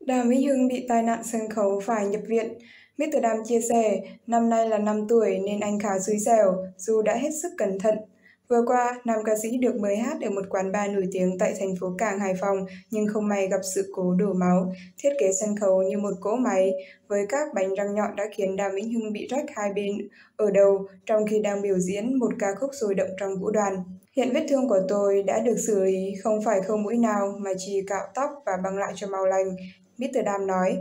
Đàm Vĩnh Hưng bị tai nạn sân khấu phải nhập viện. Mr. Đàm chia sẻ, năm nay là năm tuổi nên anh khá suy rèo, dù đã hết sức cẩn thận Vừa qua, nam ca sĩ được mời hát ở một quán bar nổi tiếng tại thành phố Cảng Hải Phòng nhưng không may gặp sự cố đổ máu. Thiết kế sân khấu như một cỗ máy với các bánh răng nhọn đã khiến Đàm Vĩnh Hưng bị rách hai bên ở đầu trong khi đang biểu diễn một ca khúc sôi động trong vũ đoàn. Hiện vết thương của tôi đã được xử lý, không phải khâu mũi nào mà chỉ cạo tóc và băng lại cho màu lành, Mr. Đàm nói.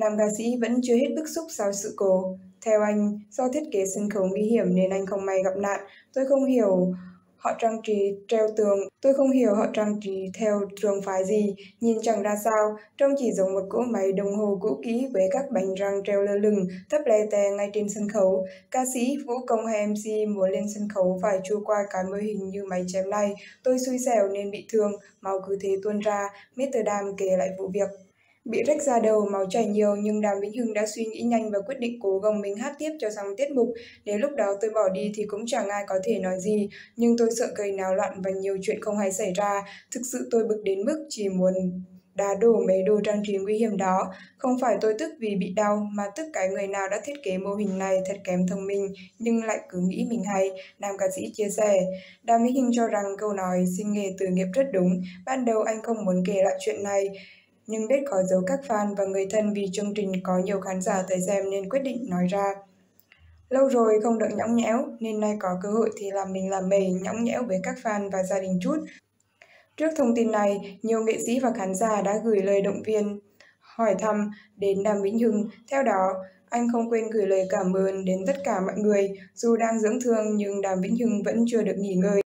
Nam ca sĩ vẫn chưa hết bức xúc sau sự cố. Theo anh, do thiết kế sân khấu nguy hiểm nên anh không may gặp nạn. Tôi không hiểu họ trang trí treo tường. Tôi không hiểu họ trang trí theo trường phái gì, nhìn chẳng ra sao, trông chỉ giống một cỗ máy đồng hồ cũ kỹ với các bánh răng treo lơ lửng, thấp lè tè ngay trên sân khấu. Ca sĩ, vũ công hay MC muốn lên sân khấu phải chui qua cái mô hình như máy chém này. Tôi xui xẻo nên bị thương, máu cứ thế tuôn ra, Mr. Đàm kể lại vụ việc. Bị rách ra đầu, máu chảy nhiều nhưng Đàm Vĩnh Hưng đã suy nghĩ nhanh và quyết định cố gồng mình hát tiếp cho xong tiết mục. nếu lúc đó tôi bỏ đi thì cũng chẳng ai có thể nói gì, nhưng tôi sợ gây náo loạn và nhiều chuyện không hay xảy ra. Thực sự tôi bực đến mức chỉ muốn đá đổ mấy đồ trang trí nguy hiểm đó. Không phải tôi tức vì bị đau, mà tức cái người nào đã thiết kế mô hình này thật kém thông minh, nhưng lại cứ nghĩ mình hay, nam ca sĩ chia sẻ. Đàm Vĩnh Hưng cho rằng câu nói sinh nghề từ nghiệp rất đúng. Ban đầu anh không muốn kể lại chuyện này, nhưng biết có dấu các fan và người thân vì chương trình có nhiều khán giả tới xem nên quyết định nói ra. Lâu rồi không được nhõng nhẽo, nên nay có cơ hội thì làm mình làm mề nhõng nhẽo với các fan và gia đình chút. Trước thông tin này, nhiều nghệ sĩ và khán giả đã gửi lời động viên, hỏi thăm đến Đàm Vĩnh Hưng. Theo đó, anh không quên gửi lời cảm ơn đến tất cả mọi người. Dù đang dưỡng thương nhưng Đàm Vĩnh Hưng vẫn chưa được nghỉ ngơi.